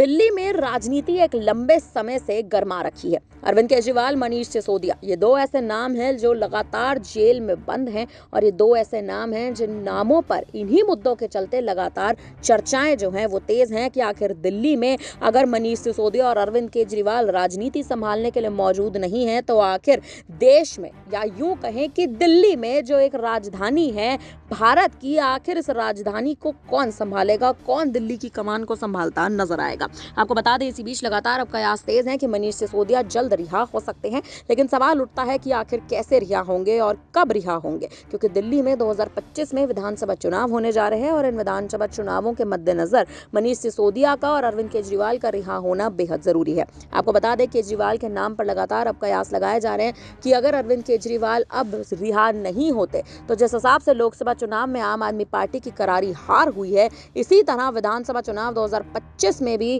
दिल्ली में राजनीति एक लंबे समय से गर्मा रखी है। अरविंद केजरीवाल, मनीष सिसोदिया, ये दो ऐसे नाम हैं जो लगातार जेल में बंद हैं और ये दो ऐसे नाम हैं जिन नामों पर इन्हीं मुद्दों के चलते लगातार चर्चाएँ जो हैं वो तेज हैं कि आखिर दिल्ली में अगर मनीष सिसोदिया और अरविंद केजरीवाल राजनीति संभालने के लिए मौजूद नहीं है तो आखिर देश में या यूँ कहें कि दिल्ली में जो एक राजधानी है, भारत की आखिर इस राजधानी को कौन संभालेगा कौन दिल्ली की कमान को संभालता नज़र आएगा। आपको बता दें, इसी बीच लगातार अब कयास तेज है कि मनीष सिसोदिया जल्द रिहा हो सकते हैं, लेकिन सवाल उठता है कि आखिर कैसे रिहा होंगे और कब रिहा होंगे, क्योंकि दिल्ली में 2025 में विधानसभा चुनाव होने जा रहे हैं और इन विधानसभा चुनावों के मद्देनजर मनीष सिसोदिया का और अरविंद केजरीवाल का रिहा होना बेहद ज़रूरी है। आपको बता दें, केजरीवाल के नाम पर लगातार अब कयास लगाए जा रहे हैं कि अगर अरविंद केजरीवाल अब रिहा नहीं होते तो जिस हिसाब से लोकसभा चुनाव में आम आदमी पार्टी की करारी हार हुई है, इसी तरह विधानसभा चुनाव 2025 में भी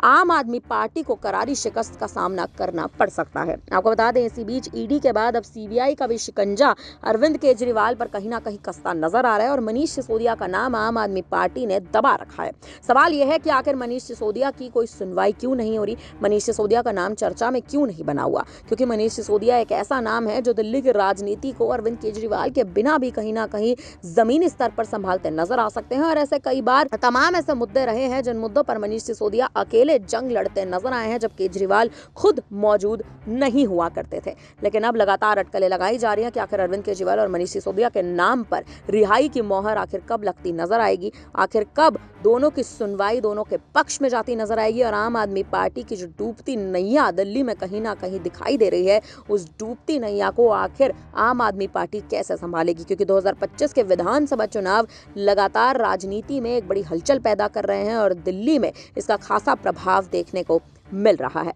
आम आदमी पार्टी को करारी शिकस्त का सामना करना पड़ सकता है। आपको बता दें, इसी बीच ईडी के बाद अब सीबीआई का भी शिकंजा अरविंद केजरीवाल पर कहीं ना कहीं कसता नज़र आ रहा है और मनीष सिसोदिया का नाम आम आदमी पार्टी ने दबा रखा है। सवाल यह है कि आखिर मनीष सिसोदिया की कोई सुनवाई क्यों नहीं हो रही? मनीष सिसोदिया का नाम चर्चा में क्यों नहीं बना हुआ? क्योंकि मनीष सिसोदिया एक ऐसा नाम है जो दिल्ली की राजनीति को अरविंद केजरीवाल के बिना भी कहीं ना कहीं जमीनी स्तर पर संभालते नज़र आ सकते हैं और ऐसे कई बार तमाम ऐसे मुद्दे रहे हैं जिन मुद्दों पर मनीष सिसोदिया अकेले जंग लड़ते नज़र आए हैं जब केजरीवाल खुद मौजूद नहीं हुआ करते थे। लेकिन अब लगातार अटकलें लगाई जा रही हैं कि आखिर अरविंद केजरीवाल और मनीष सिसोदिया के नाम पर रिहाई की मोहर आखिर कब लगती नज़र आएगी? आखिर कब दोनों की सुनवाई, दोनों के पक्ष में जाती नज़र आएगी? और आम आदमी पार्टी की जो डूबती नैया दिल्ली में कहीं ना कहीं दिखाई दे रही है, उस डूबती नैया को आखिर आम आदमी पार्टी कैसे संभालेगी? क्योंकि 2025 के विधानसभा चुनाव लगातार राजनीति में एक बड़ी हलचल पैदा कर रहे हैं और दिल्ली में इसका खासा प्रभाव देखने को मिल रहा है।